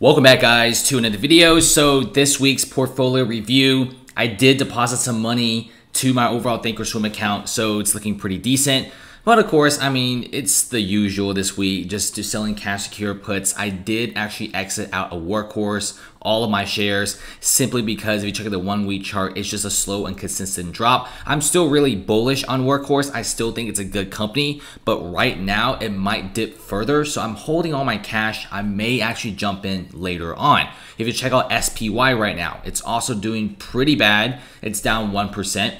Welcome back guys to another video. So this week's portfolio review, I did deposit some money to my overall Thinkorswim account, so it's looking pretty decent. But of course, I mean, it's the usual this week, just to selling cash secure puts. I did actually exit out a workhorse, all of my shares, simply because if you check out the one week chart, it's just a slow and consistent drop. I'm still really bullish on workhorse. I still think it's a good company, but right now it might dip further. So I'm holding all my cash. I may actually jump in later on. If you check out SPY right now, it's also doing pretty bad. It's down 1%.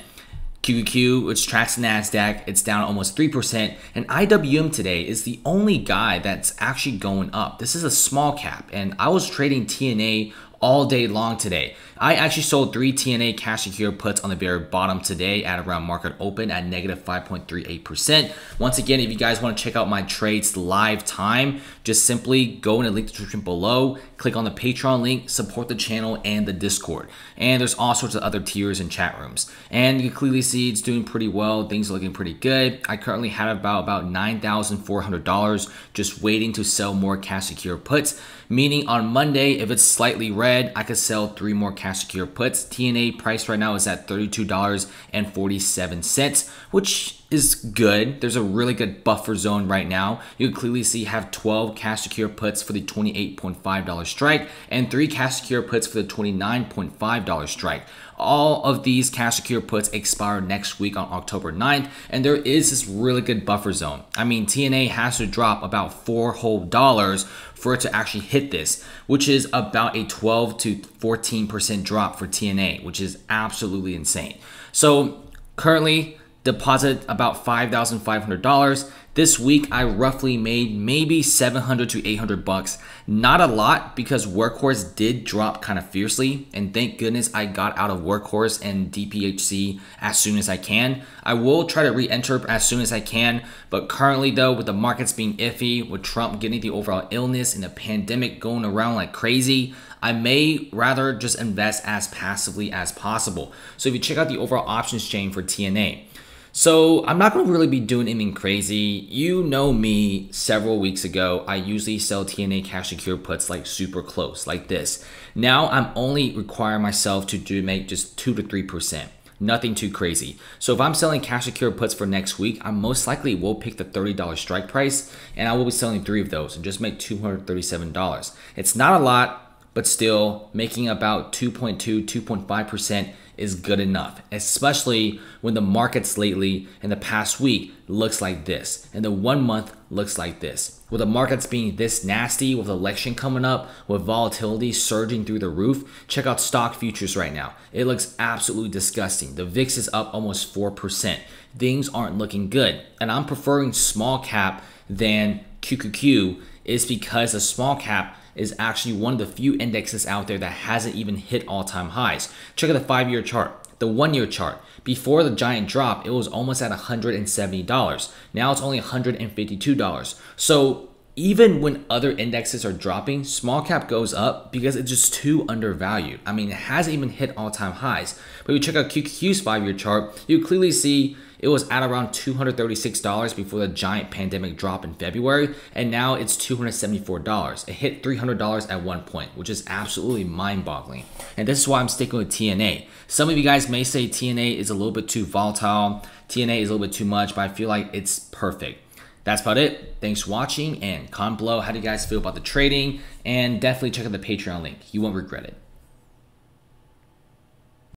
QQQ, which tracks the NASDAQ, it's down almost 3%. And IWM today is the only guy that's actually going up. This is a small cap. And I was trading TNA all day long today. I actually sold three TNA cash secure puts on the very bottom today at around market open at negative 5.38%. Once again, if you guys want to check out my trades live time, just simply go in the link description below, click on the Patreon link, support the channel and the Discord. And there's all sorts of other tiers and chat rooms. And you can clearly see it's doing pretty well. Things are looking pretty good. I currently have about, about $9,400 just waiting to sell more cash secure puts. Meaning on Monday, if it's slightly red, I could sell three more cash secure puts. TNA price right now is at $32.47, which is good. There's a really good buffer zone right now. You can clearly see have 12 cash secure puts for the $28.5 strike and three cash secure puts for the $29.5 strike. All of these cash secure puts expire next week on October 9th, and there is this really good buffer zone. I mean, TNA has to drop about four whole dollars for it to actually hit this, which is about a 12 to 14% drop for TNA, which is absolutely insane. So currently, deposit about $5,500. This week I roughly made maybe 700 to 800 bucks. Not a lot because Workhorse did drop kind of fiercely and thank goodness I got out of Workhorse and DPHC as soon as I can. I will try to re-enter as soon as I can, but currently though with the markets being iffy, with Trump getting the overall illness and the pandemic going around like crazy, I may rather just invest as passively as possible. So if you check out the overall options chain for TNA, so I'm not going to really be doing anything crazy. You know me several weeks ago, I usually sell TNA cash secure puts like super close, like this. Now I'm only requiring myself to do make just 2 to 3%. Nothing too crazy. So if I'm selling cash secure puts for next week, I most likely will pick the $30 strike price and I will be selling three of those and just make $237. It's not a lot, but still making about 2.2, 2.5% is good enough, especially when the markets lately in the past week looks like this, and the one month looks like this. With the markets being this nasty, with election coming up, with volatility surging through the roof, check out stock futures right now. It looks absolutely disgusting. The VIX is up almost 4%. Things aren't looking good, and I'm preferring small cap than QQQ is because a small cap is actually one of the few indexes out there that hasn't even hit all-time highs. Check out the five-year chart. The one year chart, before the giant drop, it was almost at $170. Now it's only $152. So even when other indexes are dropping, small cap goes up because it's just too undervalued. I mean, it hasn't even hit all time highs. But if you check out QQQ's five year chart, you clearly see it was at around $236 before the giant pandemic drop in February, and now it's $274. It hit $300 at one point, which is absolutely mind boggling. And this is why I'm sticking with TNA. Some of you guys may say TNA is a little bit too volatile, TNA is a little bit too much, but I feel like it's perfect. That's about it. Thanks for watching and comment below how do you guys feel about the trading and definitely check out the Patreon link. You won't regret it.